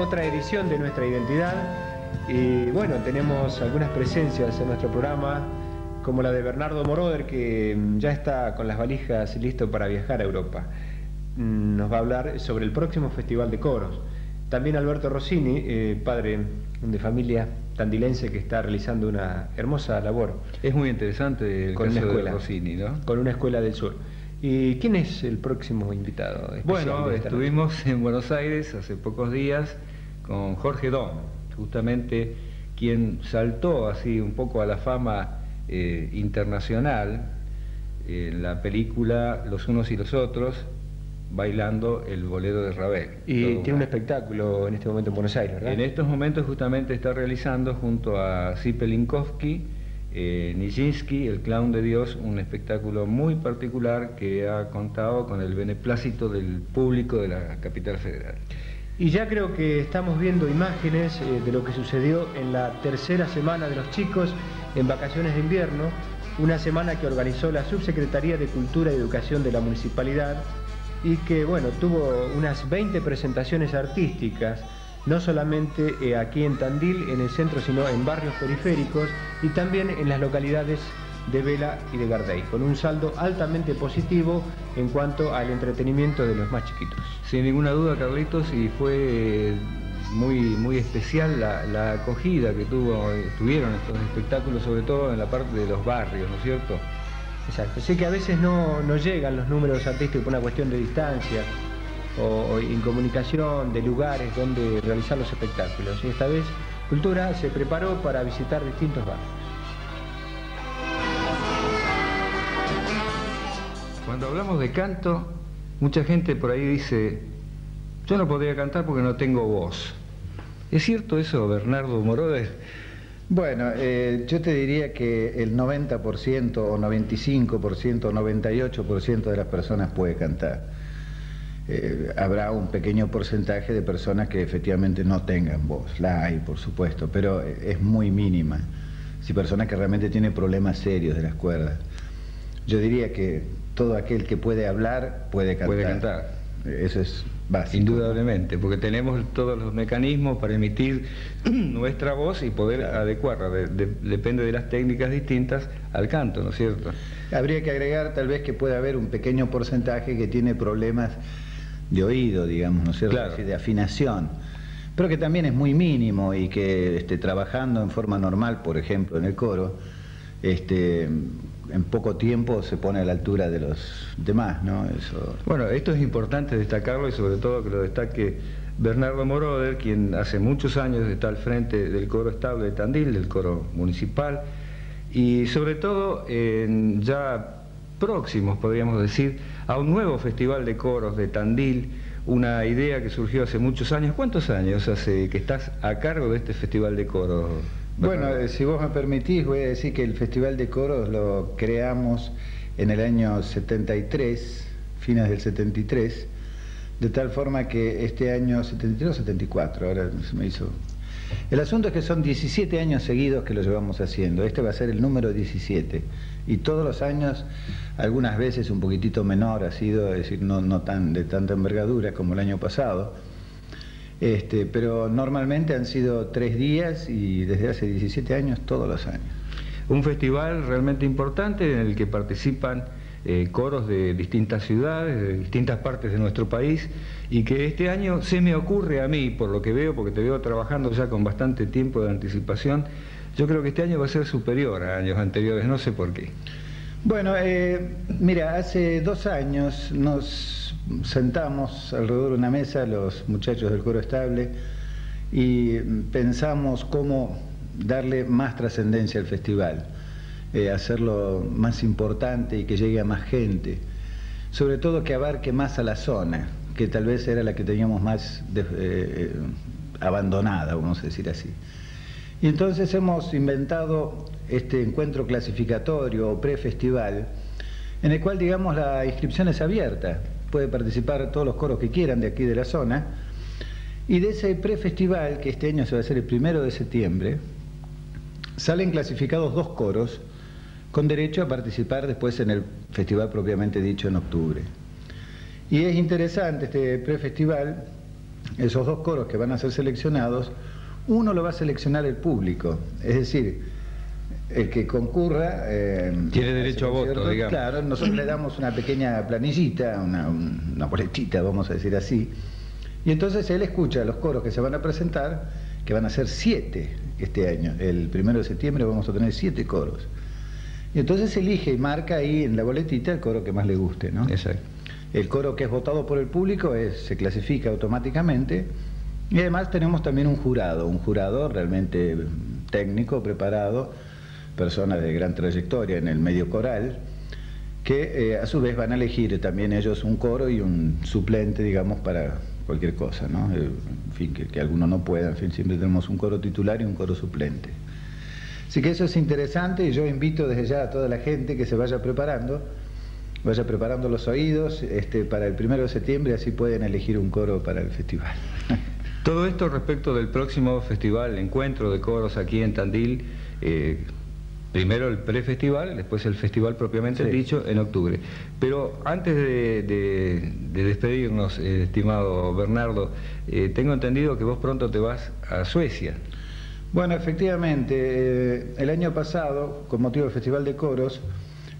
otra edición de Nuestra Identidad y bueno, tenemos algunas presencias en nuestro programa como la de Bernardo Moroder que mm, ya está con las valijas listo para viajar a Europa. Mm, nos va a hablar sobre el próximo Festival de Coros. También Alberto Rossini, eh, padre de familia tandilense que está realizando una hermosa labor. Es muy interesante el con caso una escuela, de Rossini, ¿no? Con una escuela del sur. ¿Y quién es el próximo invitado? Bueno, estuvimos en Buenos Aires hace pocos días con Jorge Don, justamente quien saltó así un poco a la fama eh, internacional en la película Los unos y los otros, bailando el bolero de Ravel. Y tiene un espectáculo en este momento en Buenos Aires, ¿verdad? En estos momentos justamente está realizando junto a Zipe Linkowski, eh, Nijinsky, el clown de Dios, un espectáculo muy particular que ha contado con el beneplácito del público de la capital federal. Y ya creo que estamos viendo imágenes eh, de lo que sucedió en la tercera semana de los chicos en vacaciones de invierno, una semana que organizó la Subsecretaría de Cultura y Educación de la Municipalidad y que, bueno, tuvo unas 20 presentaciones artísticas, no solamente eh, aquí en Tandil, en el centro, sino en barrios periféricos y también en las localidades de Vela y de Gardey, con un saldo altamente positivo en cuanto al entretenimiento de los más chiquitos. Sin ninguna duda, Carlitos, y fue eh, muy, muy especial la, la acogida que tuvo, eh, tuvieron estos espectáculos, sobre todo en la parte de los barrios, ¿no es cierto? Exacto, sé que a veces no, no llegan los números artísticos por una cuestión de distancia o, o incomunicación de lugares donde realizar los espectáculos. Y esta vez Cultura se preparó para visitar distintos barrios. Cuando hablamos de canto, mucha gente por ahí dice, yo no podría cantar porque no tengo voz. ¿Es cierto eso, Bernardo Moroder? Bueno, eh, yo te diría que el 90% o 95% o 98% de las personas puede cantar. Eh, habrá un pequeño porcentaje de personas que efectivamente no tengan voz, la hay por supuesto, pero es muy mínima. Si personas que realmente tienen problemas serios de las cuerdas. Yo diría que todo aquel que puede hablar puede cantar. Puede cantar. Eso es básico. Indudablemente, porque tenemos todos los mecanismos para emitir nuestra voz y poder Claro. adecuarla, de- de- depende de las técnicas distintas al canto, ¿no es cierto? Habría que agregar tal vez que puede haber un pequeño porcentaje que tiene problemas de oído, digamos, ¿no es cierto? Claro. De afinación, pero que también es muy mínimo y que este, trabajando en forma normal, por ejemplo, en el coro, este, en poco tiempo se pone a la altura de los demás, ¿no? Eso, Bueno, esto es importante destacarlo y sobre todo que lo destaque Bernardo Moroder, quien hace muchos años está al frente del coro estable de Tandil, del coro municipal, y sobre todo en ya próximos, podríamos decir, a un nuevo festival de coros de Tandil, una idea que surgió hace muchos años. ¿Cuántos años hace que estás a cargo de este festival de coros? Bueno, eh, si vos me permitís, voy a decir que el Festival de Coros lo creamos en el año 73, fines del 73, de tal forma que este año 73 o 74, ahora se me hizo... El asunto es que son 17 años seguidos que lo llevamos haciendo, este va a ser el número 17, y todos los años, algunas veces un poquitito menor ha sido, es decir, no, no tan de tanta envergadura como el año pasado, este, pero normalmente han sido tres días y desde hace 17 años todos los años. Un festival realmente importante en el que participan eh, coros de distintas ciudades, de distintas partes de nuestro país, y que este año se me ocurre a mí, por lo que veo, porque te veo trabajando ya con bastante tiempo de anticipación, yo creo que este año va a ser superior a años anteriores, no sé por qué. Bueno, eh, mira, hace dos años nos sentamos alrededor de una mesa los muchachos del coro estable y pensamos cómo darle más trascendencia al festival, eh, hacerlo más importante y que llegue a más gente, sobre todo que abarque más a la zona, que tal vez era la que teníamos más de- eh, abandonada, vamos a decir así. Y entonces hemos inventado este encuentro clasificatorio o pre-festival, en el cual, digamos, la inscripción es abierta. Puede participar todos los coros que quieran de aquí de la zona. Y de ese pre-festival, que este año se va a hacer el primero de septiembre, salen clasificados dos coros con derecho a participar después en el festival propiamente dicho en octubre. Y es interesante este pre-festival esos dos coros que van a ser seleccionados, uno lo va a seleccionar el público, es decir, el que concurra... Eh, Tiene derecho a voto, digamos. Claro, nosotros le damos una pequeña planillita, una, una boletita, vamos a decir así, y entonces él escucha los coros que se van a presentar, que van a ser siete este año. El primero de septiembre vamos a tener siete coros. Y entonces elige y marca ahí en la boletita el coro que más le guste, ¿no? Exacto. El coro que es votado por el público es, se clasifica automáticamente. Y además tenemos también un jurado, un jurado realmente técnico, preparado, personas de gran trayectoria en el medio coral, que eh, a su vez van a elegir también ellos un coro y un suplente, digamos, para cualquier cosa, ¿no? Eh, en fin, que, que alguno no pueda, en fin, siempre tenemos un coro titular y un coro suplente. Así que eso es interesante y yo invito desde ya a toda la gente que se vaya preparando, vaya preparando los oídos este, para el primero de septiembre, así pueden elegir un coro para el festival. Todo esto respecto del próximo festival, encuentro de coros aquí en Tandil, eh, primero el prefestival, después el festival propiamente dicho en octubre. Pero antes de, despedirnos, eh, estimado Bernardo, eh, tengo entendido que vos pronto te vas a Suecia. Bueno, efectivamente, eh, el año pasado, con motivo del Festival de Coros,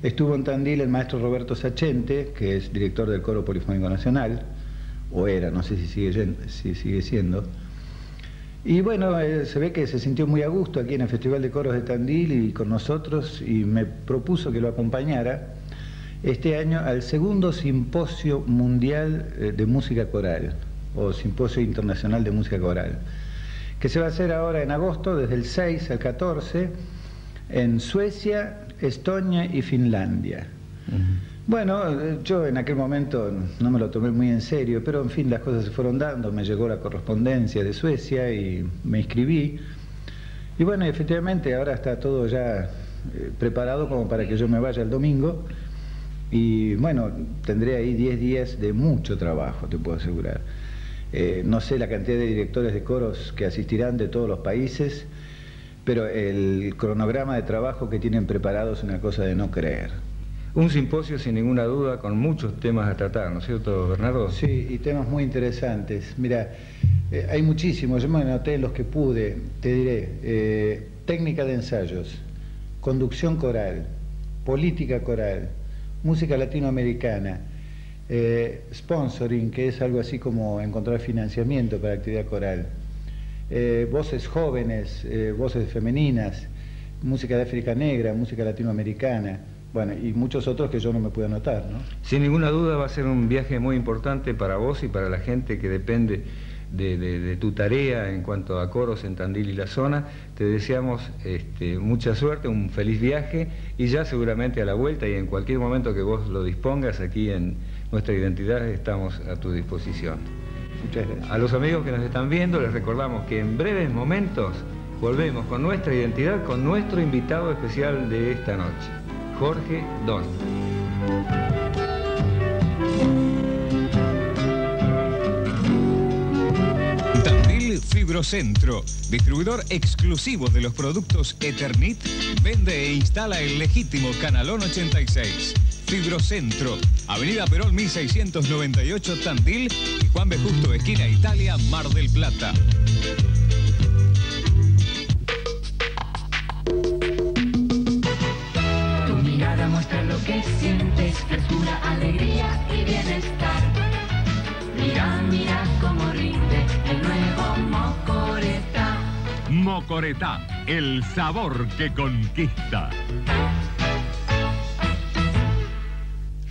estuvo en Tandil el maestro Roberto Sachente, que es director del Coro Polifónico Nacional, o era, no sé si sigue, si sigue siendo. Y bueno, eh, se ve que se sintió muy a gusto aquí en el Festival de Coros de Tandil y con nosotros, y me propuso que lo acompañara este año al segundo Simposio Mundial eh, de Música Coral, o Simposio Internacional de Música Coral que se va a hacer ahora en agosto, desde el 6 al 14, en Suecia, Estonia y Finlandia. Bueno, yo en aquel momento no me lo tomé muy en serio, pero en fin, las cosas se fueron dando, me llegó la correspondencia de Suecia y me inscribí. Y bueno, efectivamente ahora está todo ya eh, preparado como para que yo me vaya el domingo. Y bueno, tendré ahí 10 días de mucho trabajo, te puedo asegurar. Eh, no sé la cantidad de directores de coros que asistirán de todos los países, pero el cronograma de trabajo que tienen preparado es una cosa de no creer. Un simposio sin ninguna duda con muchos temas a tratar, ¿no es cierto, Bernardo? Sí, y temas muy interesantes. Mira, eh, hay muchísimos, yo me anoté los que pude, te diré, eh, técnica de ensayos, conducción coral, política coral, música latinoamericana, eh, sponsoring, que es algo así como encontrar financiamiento para actividad coral, eh, voces jóvenes, voces femeninas, música de África Negra, música latinoamericana, bueno, y muchos otros que yo no me puedo anotar, ¿no? Sin ninguna duda va a ser un viaje muy importante para vos y para la gente que depende de, tu tarea en cuanto a coros en Tandil y la zona. Te deseamos este, mucha suerte, un feliz viaje y ya seguramente a la vuelta y en cualquier momento que vos lo dispongas aquí en, nuestra identidad estamos a tu disposición. Muchas gracias. A los amigos que nos están viendo les recordamos que en breves momentos volvemos con nuestra identidad, con nuestro invitado especial de esta noche, Jorge Don. Fibrocentro, distribuidor exclusivo de los productos Eternit, vende e instala el legítimo Canalón 86. Fibrocentro, Avenida Perón 1698 Tandil y Juan B. Justo, esquina Italia, Mar del Plata. Alegría y bienestar. Mira, mira cómo rinde el nuevo Mocoretá. Mocoretá, el sabor que conquista.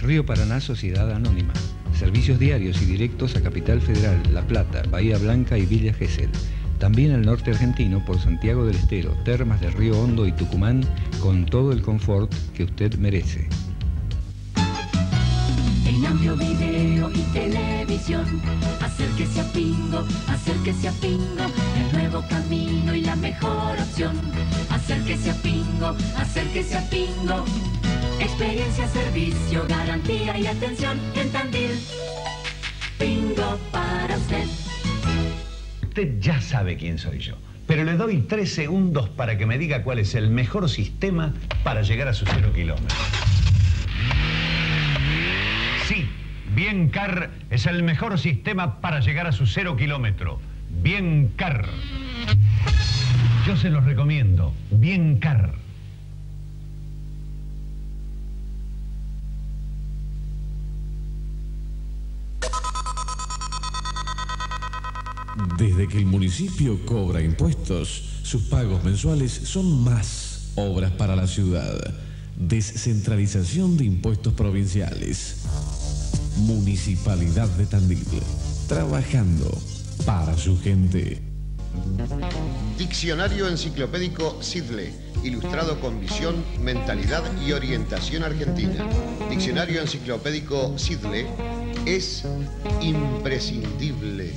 Río Paraná Sociedad Anónima. Servicios diarios y directos a Capital Federal, La Plata, Bahía Blanca y Villa Gesell. También al norte argentino por Santiago del Estero, Termas de Río Hondo y Tucumán con todo el confort que usted merece. En audio, video y televisión, acérquese a Pingo, acérquese a Pingo, el nuevo camino y la mejor opción. Acérquese a Pingo, acérquese a Pingo. Experiencia, servicio, garantía y atención en Tandil. Pingo para usted. Usted ya sabe quién soy yo, pero le doy tres segundos para que me diga cuál es el mejor sistema para llegar a sus cero kilómetros. Sí, Biencar es el mejor sistema para llegar a su cero kilómetro. Biencar. Yo se los recomiendo. Biencar. Desde que el municipio cobra impuestos, sus pagos mensuales son más obras para la ciudad. Descentralización de impuestos provinciales. Municipalidad de Tandil. Trabajando para su gente. Diccionario enciclopédico Sidle, ilustrado con visión, mentalidad y orientación argentina. Diccionario enciclopédico Sidle es imprescindible.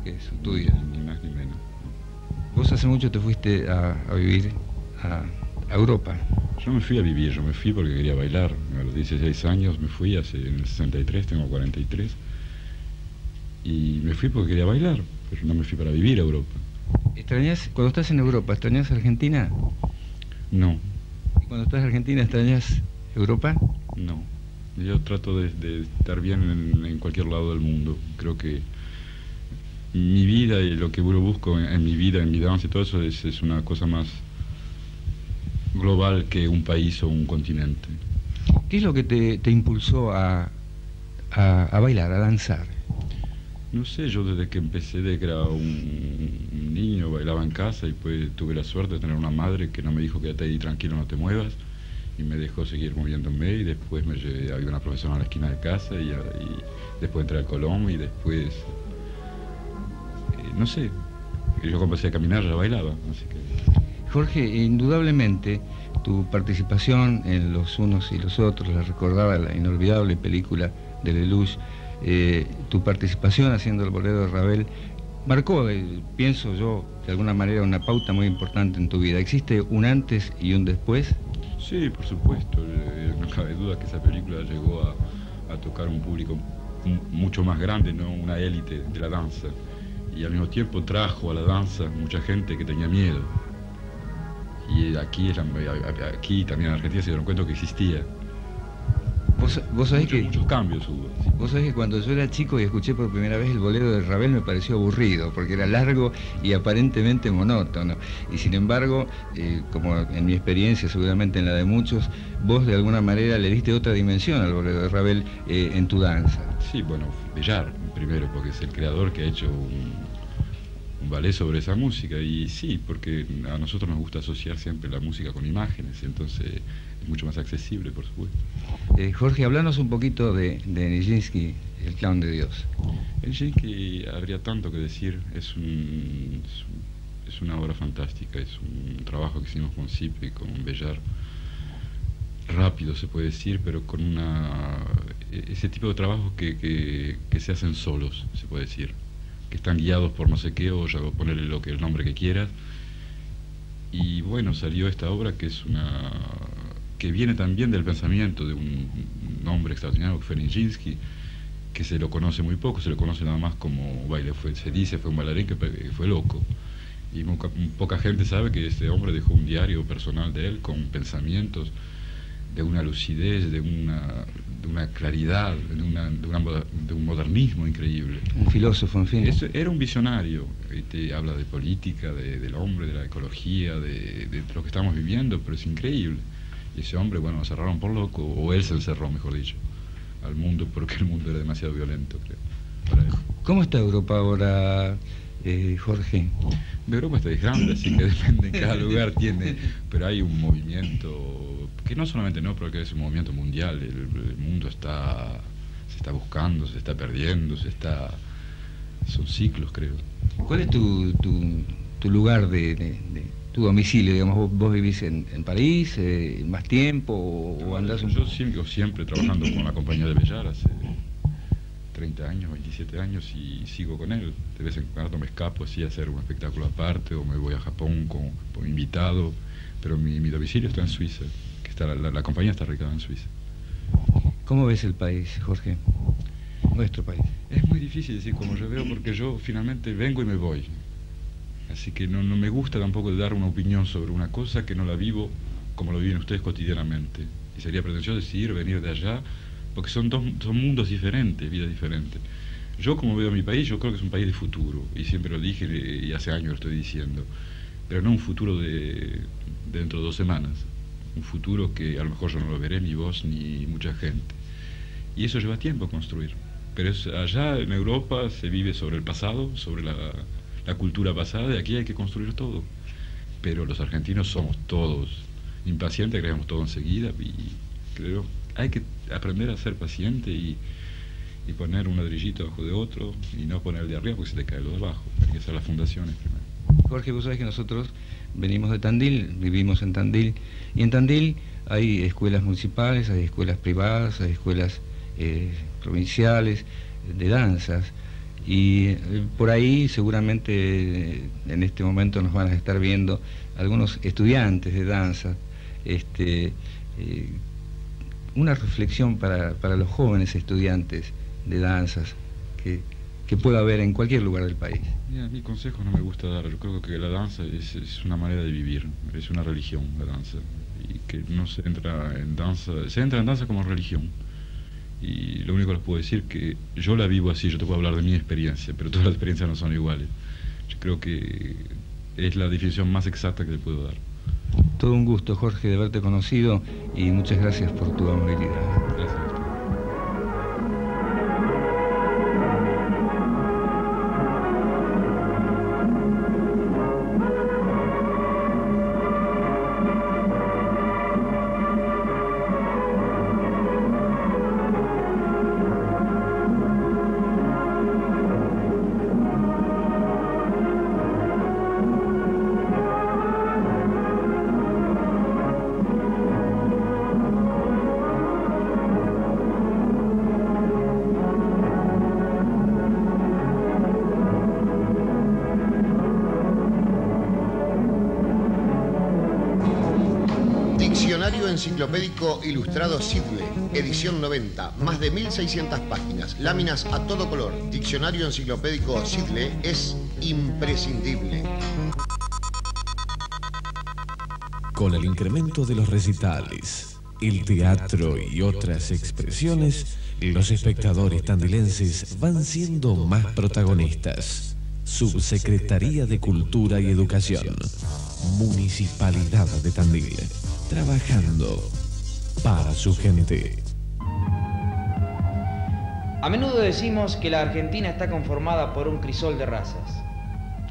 Que eso, tu vida. Ni más ni menos. Vos hace mucho te fuiste a, a vivir a, a Europa. Yo me fui a vivir, yo me fui porque quería bailar. A los 16 años me fui, hace, en el 63, tengo 43. Y me fui porque quería bailar, pero no me fui para vivir a Europa. ¿Extrañas, cuando estás en Europa, extrañas Argentina? No, ¿Y cuando estás en Argentina, extrañas Europa? no. Yo trato de, de estar bien en, en cualquier lado del mundo. Creo que mi vida y lo que yo busco en, en mi vida, en mi danza y todo eso es, es una cosa más global que un país o un continente. ¿Qué es lo que te, te impulsó a, a, a bailar, a danzar? No sé, yo desde que empecé, de que era un, un niño, bailaba en casa y pues tuve la suerte de tener una madre que no me dijo quédate ahí tranquilo, no te muevas y me dejó seguir moviéndome y después me llevé, había una profesora en la esquina de casa y, y después entré al Colón y después, no sé, yo cuando empecé a caminar ya bailaba, así que Jorge, indudablemente tu participación en Los Unos y los Otros, la recordaba la inolvidable película de Lelouch, eh, tu participación haciendo el bolero de Ravel, marcó, eh, pienso yo, de alguna manera una pauta muy importante en tu vida. ¿Existe un antes y un después? Sí, por supuesto. eh, No cabe duda que esa película llegó a, a tocar un público mu- mucho más grande, no una élite de la danza. Y al mismo tiempo trajo a la danza mucha gente que tenía miedo. Y aquí, aquí también en Argentina se dieron cuenta que existía. Vos, vos sabés Muchos, que... muchos cambios hubo. sí. Vos sabés que cuando yo era chico y escuché por primera vez el bolero de Ravel me pareció aburrido, porque era largo y aparentemente monótono. Y sin embargo, eh, como en mi experiencia, seguramente en la de muchos, vos de alguna manera le diste otra dimensión al bolero de Ravel eh, en tu danza. Sí, bueno, Bellar primero, porque es el creador que ha hecho un ballet sobre esa música. Y sí, porque a nosotros nos gusta asociar siempre la música con imágenes, entonces es mucho más accesible, por supuesto. Eh, Jorge, hablanos un poquito de, de Nijinsky, el clown de Dios. El Yankee habría tanto que decir, es, un- es, un- es una obra fantástica, es un trabajo que hicimos con Cipe y con Bellar, rápido se puede decir, pero con una ese tipo de trabajos que, que- que se hacen solos, se puede decir, que están guiados por no sé qué, o ya ponerle lo que el nombre que quieras. Y bueno, salió esta obra que es una que viene también del pensamiento de un, hombre extraordinario, Nijinsky, que se lo conoce muy poco, se lo conoce nada más como baile, se dice fue un bailarín que, que fue loco. Y poca gente sabe que este hombre dejó un diario personal de él con pensamientos de una lucidez, de una, de una claridad, de, una, de, un modernismo increíble. Un filósofo, en fin. era un visionario, te habla de política, del hombre, de la ecología, de, lo que estamos viviendo, pero es increíble. Y ese hombre, bueno, lo cerraron por loco, o él se encerró, mejor dicho, al mundo, porque el mundo era demasiado violento, creo. ¿Cómo está Europa ahora, eh, Jorge? Europa está grande, así que depende, cada lugar tiene, pero hay un movimiento que no solamente no, pero que es un movimiento mundial, el, mundo está, se está buscando, se está perdiendo, se está, son ciclos creo. ¿Cuál es tu, tu, lugar de, tu domicilio? Digamos, vos, vivís en, París, eh, más tiempo o, andás un... Yo sigo siempre trabajando con la compañía de Bellar hace 30 años, 27 años y sigo con él. De vez en cuando me escapo así a hacer un espectáculo aparte o me voy a Japón como, como invitado, pero mi, mi domicilio está en Suiza la, compañía está radicada en Suiza. ¿Cómo ves el país, Jorge? Nuestro país. Es muy difícil decir como yo veo porque yo finalmente vengo y me voy. Así que no, me gusta tampoco dar una opinión sobre una cosa que no la vivo como lo viven ustedes cotidianamente. Y sería pretencioso decir venir de allá, porque son dos son mundos diferentes, vidas diferentes. Yo como veo mi país, yo creo que es un país de futuro, y siempre lo dije y hace años lo estoy diciendo, pero no un futuro de dentro de dos semanas, un futuro que a lo mejor yo no lo veré ni vos ni mucha gente. Y eso lleva tiempo a construir. Pero es, allá en Europa se vive sobre el pasado, sobre la, cultura pasada, y aquí hay que construir todo. Pero los argentinos somos todos impacientes, creemos todo enseguida, y creo hay que aprender a ser paciente y, poner un ladrillito abajo de otro y no poner el de arriba porque se te cae lo de abajo. Hay que hacer las fundaciones primero. Jorge, vos sabés que nosotros venimos de Tandil, vivimos en Tandil, y en Tandil hay escuelas municipales, hay escuelas privadas, hay escuelas eh, provinciales de danzas, y eh, por ahí seguramente eh, en este momento nos van a estar viendo algunos estudiantes de danza, este, una reflexión para, para los jóvenes estudiantes de danzas que que pueda haber en cualquier lugar del país. Mira, mi consejo no me gusta dar, yo creo que la danza es, una manera de vivir, es una religión la danza, y que no se entra en danza, se entra en danza como religión. Y lo único que les puedo decir es que yo la vivo así, yo te puedo hablar de mi experiencia, pero todas las experiencias no son iguales. Yo creo que es la definición más exacta que te puedo dar. Todo un gusto, Jorge, de haberte conocido y muchas gracias por tu amabilidad. Gracias. Enciclopédico ilustrado Sidle, edición 90, más de 1600 páginas, láminas a todo color. Diccionario enciclopédico Sidle es imprescindible. Con el incremento de los recitales, el teatro y otras expresiones, los espectadores tandilenses van siendo más protagonistas. Subsecretaría de Cultura y Educación, Municipalidad de Tandil trabajando para su gente. A menudo decimos que la Argentina está conformada por un crisol de razas.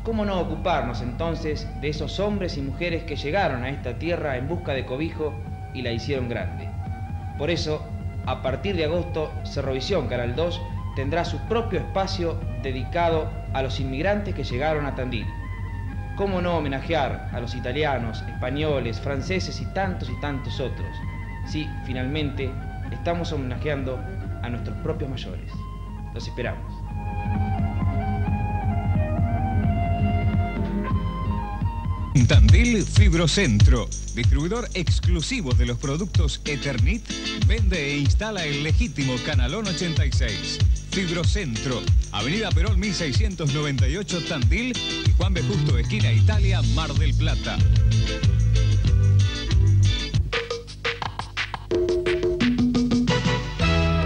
¿Cómo no ocuparnos entonces de esos hombres y mujeres que llegaron a esta tierra en busca de cobijo y la hicieron grande? Por eso, a partir de agosto, Cerrovisión Canal 2 tendrá su propio espacio dedicado a los inmigrantes que llegaron a Tandil ¿Cómo no homenajear a los italianos, españoles, franceses y tantos y tantos otros? Si finalmente estamos homenajeando a nuestros propios mayores. Los esperamos. Tandil Fibrocentro, distribuidor exclusivo de los productos Eternit, vende e instala el legítimo Canalón 86 Fibrocentro, Avenida Perón 1698 Tandil y Juan B. Justo, esquina Italia, Mar del Plata.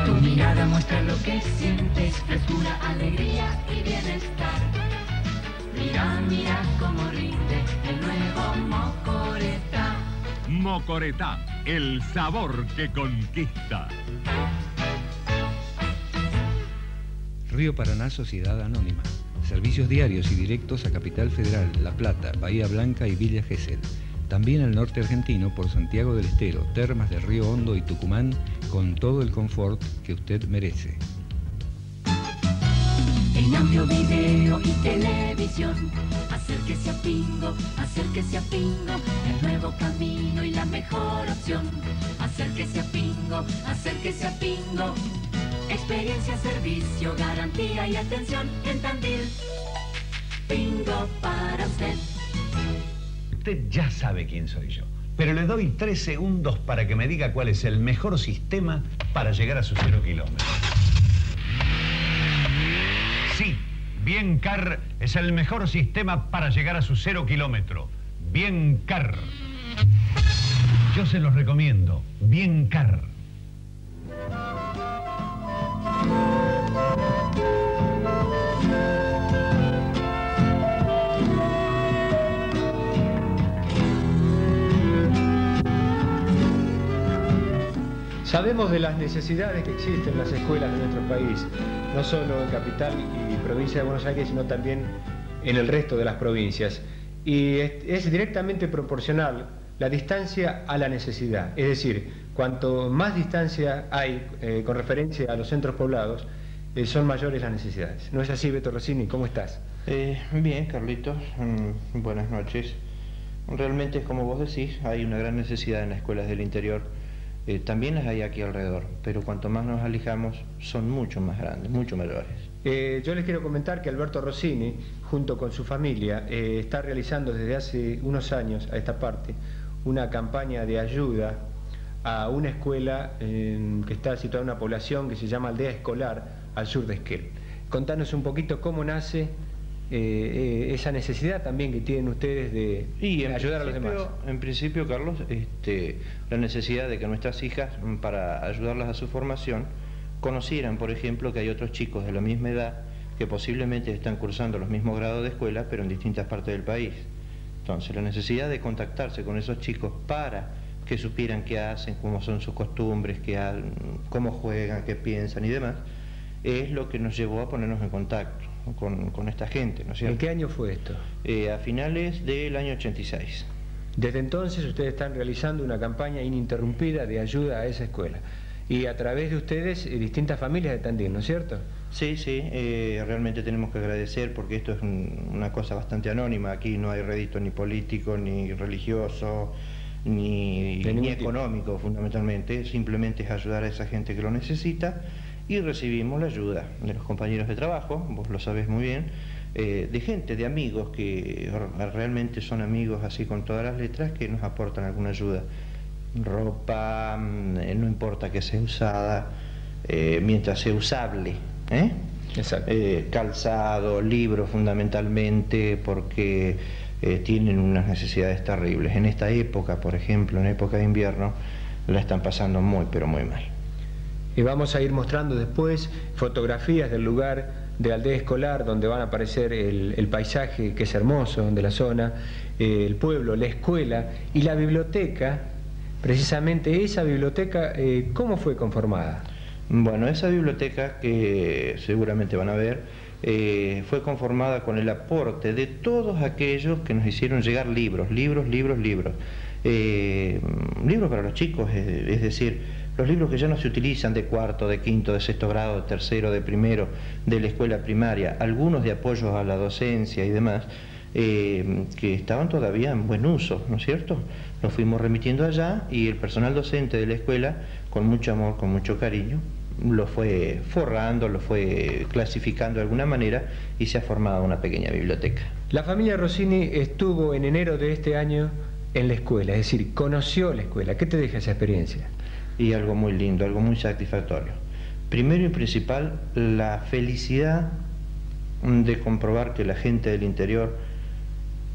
Tu mirada muestra lo que sientes, frescura, alegría y bienestar. Mira, mira cómo rinde el nuevo Mocoreta. Mocoretá, el sabor que conquista. Río Paraná Sociedad Anónima. Servicios diarios y directos a Capital Federal, La Plata, Bahía Blanca y Villa Gesell. También al norte argentino por Santiago del Estero, Termas de Río Hondo y Tucumán, con todo el confort que usted merece. En audio, video y televisión. Acérquese a Pingo, acérquese a Pingo, el nuevo camino y la mejor opción. Acérquese a Pingo, acérquese a Pingo. Experiencia, servicio, garantía y atención en Tandil. Pingo para usted. Usted ya sabe quién soy yo, pero le doy tres segundos para que me diga cuál es el mejor sistema para llegar a su cero kilómetros. Sí, Biencar es el mejor sistema para llegar a su cero kilómetro. Biencar. Yo se los recomiendo. Biencar. Sabemos de las necesidades que existen en las escuelas de nuestro país, no solo en capital y provincia de Buenos Aires, sino también en el resto de las provincias. Y es, directamente proporcional la distancia a la necesidad. Es decir, cuanto más distancia hay eh, con referencia a los centros poblados, eh, son mayores las necesidades. ¿No es así, Beto Rossini? ¿Cómo estás? Eh, bien, Carlitos. Mm, buenas noches. Realmente, como vos decís, hay una gran necesidad en las escuelas del interior. Eh, también las hay aquí alrededor, pero cuanto más nos alejamos, son mucho más grandes, mucho mayores. Eh, yo les quiero comentar que Alberto Rossini, junto con su familia, eh, está realizando desde hace unos años a esta parte una campaña de ayuda a una escuela eh, que está situada en una población que se llama Aldea Escolar al sur de Esquel. Contanos un poquito cómo nace eh, eh, esa necesidad también que tienen ustedes de, Y ayudar a los demás. En principio, Carlos, este, la necesidad de que nuestras hijas, mm, para ayudarlas a su formación, conocieran, por ejemplo, que hay otros chicos de la misma edad que posiblemente están cursando los mismos grados de escuela, pero en distintas partes del país. Entonces, la necesidad de contactarse con esos chicos para que supieran qué hacen, cómo son sus costumbres, qué cómo juegan, qué piensan y demás, es lo que nos llevó a ponernos en contacto con, con esta gente, ¿no es ¿En cierto? qué año fue esto? Eh, a finales del año 86. Desde entonces ustedes están realizando una campaña ininterrumpida de ayuda a esa escuela. Y a través de ustedes, eh, distintas familias de Tandil, ¿no es cierto? Sí, sí, eh, realmente tenemos que agradecer porque esto es un- una cosa bastante anónima. Aquí no hay rédito ni político, ni religioso, ni, económico fundamentalmente. Simplemente es ayudar a esa gente que lo necesita y recibimos la ayuda de los compañeros de trabajo, vos lo sabés muy bien, eh, de gente, de amigos que realmente son amigos así con todas las letras que nos aportan alguna ayuda. Ropa, mm, eh, no importa que sea usada, eh, mientras sea usable. Exacto. Calzado, libros fundamentalmente, porque tienen unas necesidades terribles. En esta época, por ejemplo, en época de invierno, la están pasando muy, pero muy mal. Y vamos a ir mostrando después fotografías del lugar de aldea escolar donde van a aparecer el, paisaje que es hermoso de la zona, eh, el pueblo, la escuela y la biblioteca. Precisamente esa biblioteca, eh, ¿cómo fue conformada? Bueno, esa biblioteca que seguramente van a ver eh, fue conformada con el aporte de todos aquellos que nos hicieron llegar libros, libros, libros, libros. Libros para los chicos, es decir, los libros que ya no se utilizan de cuarto, de quinto, de sexto grado, de tercero, de primero, de la escuela primaria, algunos de apoyo a la docencia y demás, eh, que estaban todavía en buen uso, ¿no es cierto? Los fuimos remitiendo allá y el personal docente de la escuela, con mucho amor, con mucho cariño, lo fue forrando, lo fue clasificando de alguna manera y se ha formado una pequeña biblioteca. La familia Rossini estuvo en enero de este año en la escuela, es decir, conoció la escuela. ¿Qué te deja esa experiencia? Y algo muy lindo, algo muy satisfactorio. primero y principal, la felicidad de comprobar que la gente del interior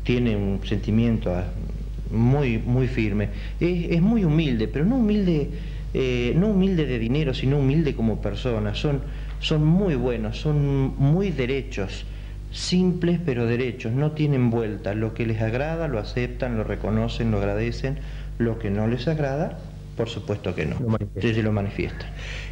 tiene un sentimiento ah, muy, muy firme. Es, muy humilde, pero no humilde, eh, no humilde de dinero, sino humilde como persona. Son, son muy buenos, son muy derechos, simples pero derechos, no tienen vuelta. Lo que les agrada lo aceptan, lo reconocen, lo agradecen. Lo que no les agrada por supuesto que no. Sí, sí lo manifiesta.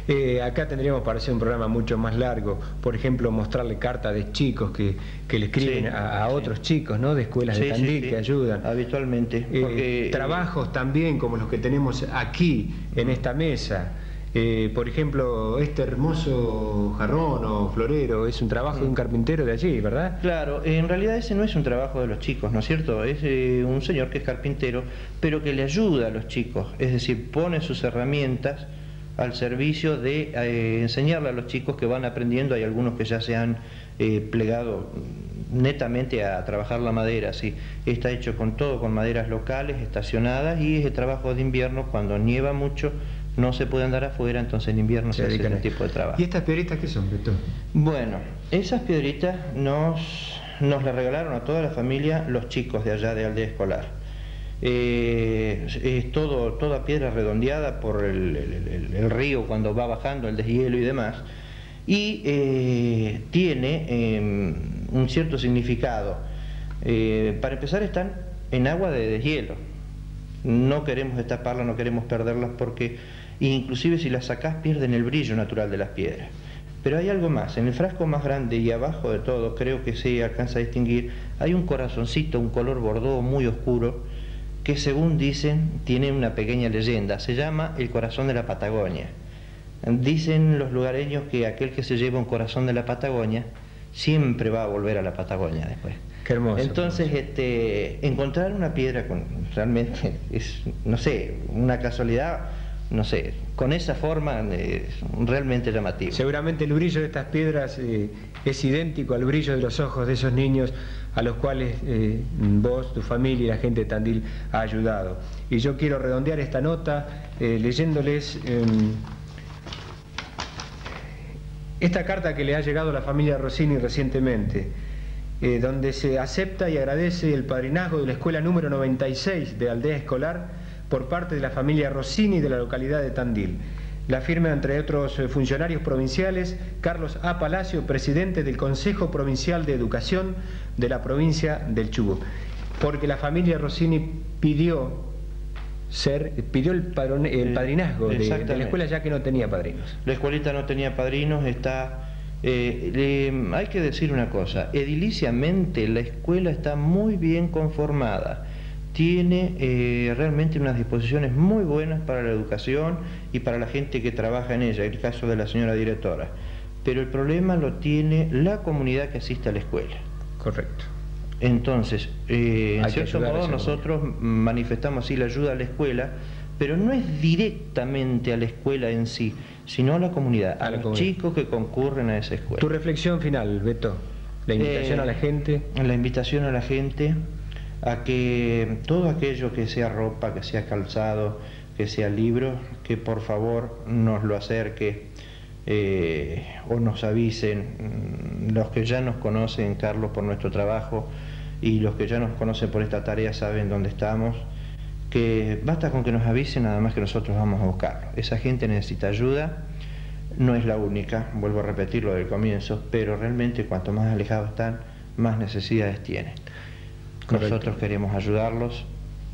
Eh, acá tendríamos para hacer un programa mucho más largo, por ejemplo, mostrarle cartas de chicos que, le escriben a, otros chicos, ¿no? De escuelas de Tandil que ayudan. Habitualmente. Eh, trabajos también como los que tenemos aquí en esta mesa. Eh, por ejemplo, este hermoso jarrón o florero es un trabajo de un carpintero de allí, ¿verdad? Claro, en realidad ese no es un trabajo de los chicos, ¿no es cierto? Es eh, un señor que es carpintero, pero que le ayuda a los chicos, es decir, pone sus herramientas al servicio de eh, enseñarle a los chicos que van aprendiendo, hay algunos que ya se han plegado netamente a trabajar la madera, sí. está hecho con todo, con maderas locales, estacionadas, y es el trabajo de invierno cuando nieva mucho, no se puede andar afuera, entonces en invierno se, hace ese tipo de trabajo. ¿Y estas piedritas qué son, Beto? Bueno, esas piedritas nos, nos las regalaron a toda la familia los chicos de allá de Aldea Escolar. Eh, es todo, toda piedra redondeada por el, río cuando va bajando el deshielo y demás, y eh, tiene em, un cierto significado. Eh, para empezar están en agua de deshielo, no queremos destaparlas, no queremos perderlas porque inclusive si las sacás pierden el brillo natural de las piedras. Pero hay algo más, en el frasco más grande y abajo de todo, creo que se alcanza a distinguir, hay un corazoncito, un color bordó muy oscuro, que según dicen tiene una pequeña leyenda, se llama el corazón de la Patagonia. Dicen los lugareños que aquel que se lleva un corazón de la Patagonia siempre va a volver a la Patagonia después. Qué hermoso. Entonces, este, encontrar una piedra con realmente es, no sé, una casualidad no sé, con esa forma es realmente llamativo. Seguramente el brillo de estas piedras eh, es idéntico al brillo de los ojos de esos niños a los cuales eh, vos, tu familia y la gente de Tandil ha ayudado. Y yo quiero redondear esta nota eh, leyéndoles em, esta carta que le ha llegado a la familia Rossini recientemente, donde se acepta y agradece el padrinazgo de la escuela número 96 de Aldea Escolar por parte de la familia Rossini de la localidad de Tandil. La firma, entre otros eh, funcionarios provinciales, Carlos A. Palacio, presidente del Consejo Provincial de Educación de la provincia del Chubut. Porque la familia Rossini pidió ser, pidió el, el padrinazgo de, la escuela ya que no tenía padrinos. La escuelita no tenía padrinos, está... Eh, hay que decir una cosa, ediliciamente la escuela está muy bien conformada tiene eh, realmente unas disposiciones muy buenas para la educación y para la gente que trabaja en ella, el caso de la señora directora. Pero el problema lo tiene la comunidad que asiste a la escuela. Correcto. Entonces, eh, en cierto modo nosotros manifestamos así la ayuda a la escuela, pero no es directamente a la escuela en sí, sino a la comunidad, a, los chicos que concurren a esa escuela. Tu reflexión final, Beto, la invitación a la eh, gente. La invitación a la gente a que todo aquello que sea ropa, que sea calzado, que sea libro, que por favor nos lo acerque eh, o nos avisen. Mm, los que ya nos conocen, Carlos, por nuestro trabajo y los que ya nos conocen por esta tarea saben dónde estamos, que basta con que nos avisen nada más que nosotros vamos a buscarlo. Esa gente necesita ayuda, no es la única, vuelvo a repetirlo del comienzo, pero realmente cuanto más alejados están, más necesidades tienen. Nosotros queremos ayudarlos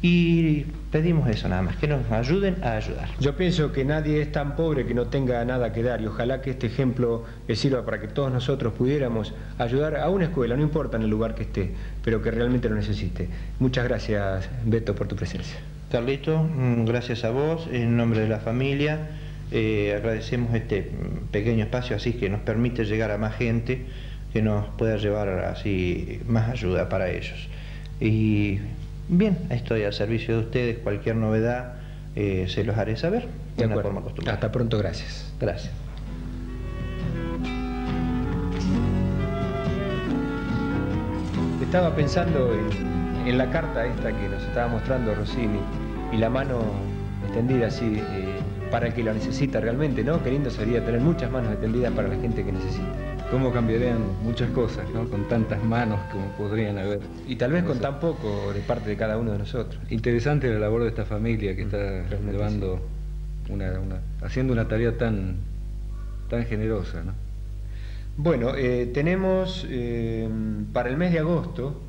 y pedimos eso nada más, que nos ayuden a ayudar. Yo pienso que nadie es tan pobre que no tenga nada que dar y ojalá que este ejemplo sirva para que todos nosotros pudiéramos ayudar a una escuela, no importa en el lugar que esté, pero que realmente lo necesite. Muchas gracias, Beto, por tu presencia. Carlito, mm, gracias a vos, en nombre de la familia, eh, agradecemos este pequeño espacio así que nos permite llegar a más gente que nos pueda llevar así más ayuda para ellos. Y bien, estoy al servicio de ustedes, cualquier novedad eh, se los haré saber de, una forma acostumbrada. Hasta pronto, gracias. Gracias. Estaba pensando en, la carta esta que nos estaba mostrando Rossini y la mano extendida así, eh, para el que lo necesita realmente, ¿no? Qué lindo sería tener muchas manos extendidas para la gente que necesita. Cómo cambiarían muchas cosas, ¿no? Con tantas manos como podrían haber. Y tal vez con tan poco de parte de cada uno de nosotros. Interesante la labor de esta familia que está llevando una, haciendo una tarea tan, tan generosa, ¿no? Bueno, eh, tenemos eh, para el mes de agosto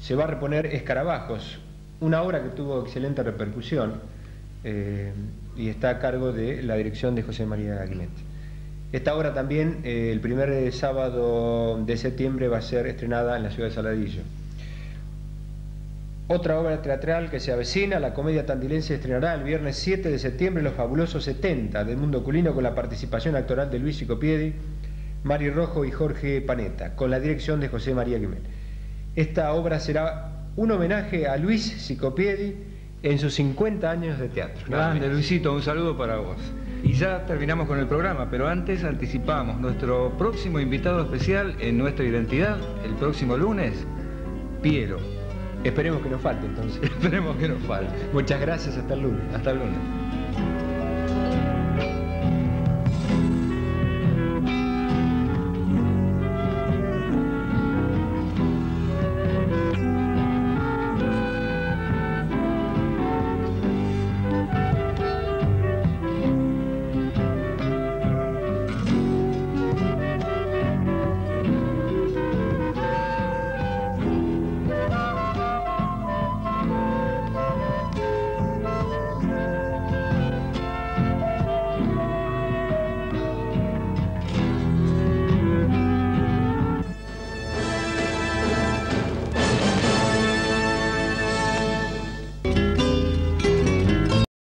se va a reponer Escarabajos, una obra que tuvo excelente repercusión eh, y está a cargo de la dirección de José María Aguimet. Esta obra también el primer sábado de septiembre va a ser estrenada en la ciudad de Saladillo. Otra obra teatral que se avecina, la comedia tandilense estrenará el viernes 7 de septiembre Los Fabulosos 70 del Mundo Culino con la participación actoral de Luis Sicopiedi Mario Rojo y Jorge Panetta, con la dirección de José María Guimel. Esta obra será un homenaje a Luis Sicopiedi en sus 50 años de teatro. Grande, Luisito, un saludo para vos. Y ya terminamos con el programa, pero antes anticipamos nuestro próximo invitado especial en nuestra identidad, el próximo lunes, Piero. Esperemos que no falte entonces. Esperemos que no falte. Muchas gracias, hasta el lunes. Hasta el lunes.